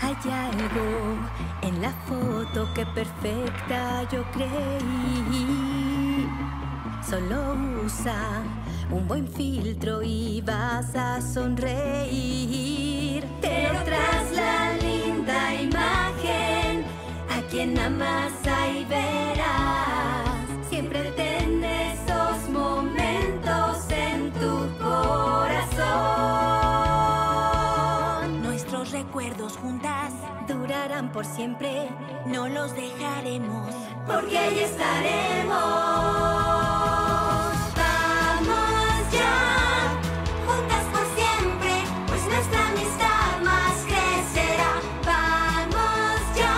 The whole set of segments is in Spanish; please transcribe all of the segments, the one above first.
Hay algo en la foto que perfecta yo creí. Solo usa un buen filtro y vas a sonreír. Pero tras la linda imagen, a quien amas ahí verás. Recuerdos juntas Durarán por siempre, no los dejaremos. porque ahí estaremos. Vamos ya, juntas por siempre, pues nuestra amistad más crecerá. Vamos ya,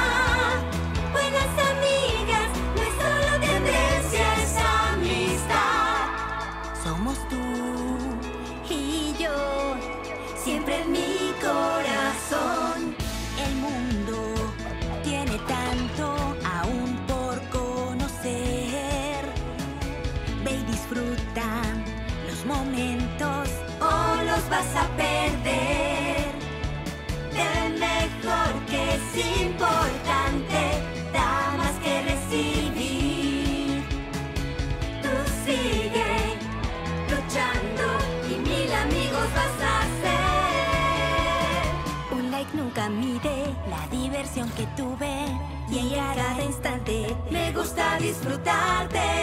buenas amigas, no es solo tendencia, es amistad. Somos tú Y yo, siempre en mi corazón. El mundo tiene tanto aún por conocer. Ve y disfruta los momentos o los vas a perder. Mide La diversión que tuve y en cada instante me gusta disfrutarte.